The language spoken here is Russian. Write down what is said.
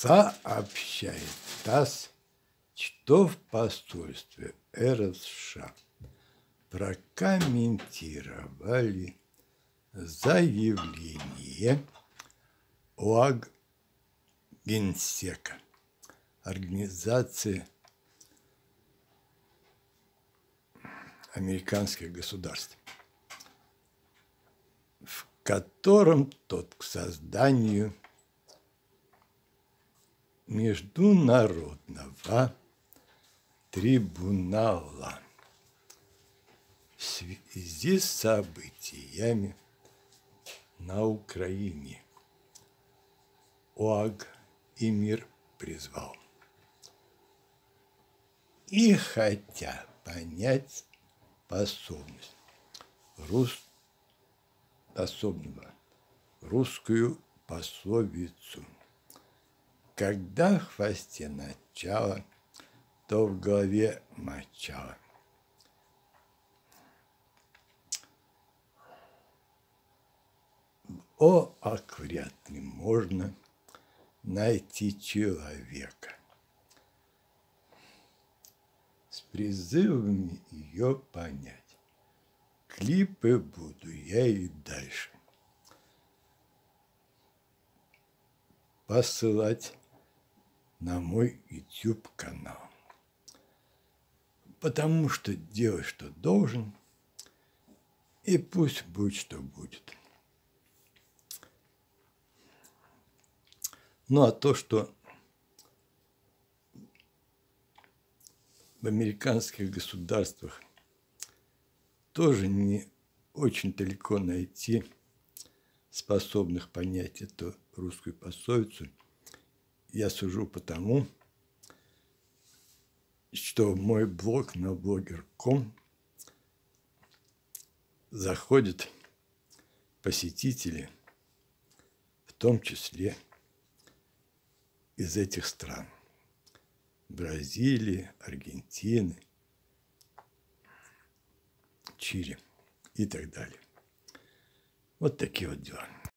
Сообщает ТАСС, что в посольстве РСШ прокомментировали заявление ОАГ Генсека, Организации американских государств, в котором тот к созданию международного трибунала в связи с событиями на Украине. ОАГ и мир призвал. И хотя понять способность рус, способного русскую пословицу. Когда в хвосте начало, то в голове мочало. О, ак вряд ли можно найти человека с призывами ее понять. Клипы буду я и дальше посылать на мой YouTube канал. Потому что делай, что должен, и пусть будет, что будет. Ну а то, что в американских государствах тоже не очень далеко найти способных понять эту русскую пословицу. Я сужу потому, что мой блог на блогер.ком заходят посетители, в том числе из этих стран. Бразилии, Аргентины, Чили и так далее. Вот такие вот дела.